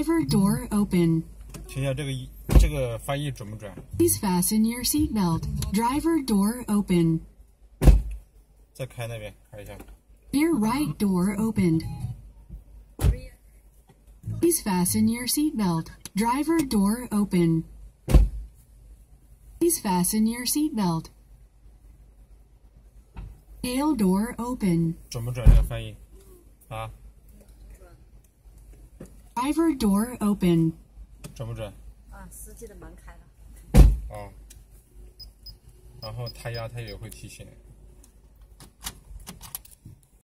Driver door open. 听一下这个这个翻译准不准？ Please fasten your seatbelt. Driver door open. 再开那边开一下。 Rear right door opened. Please fasten your seatbelt. Driver door open. Please fasten your seatbelt. Tail door open. 准不准这个翻译？啊， Driver door open. 准不准？啊，司机的门开了。啊。然后胎压它也会提醒。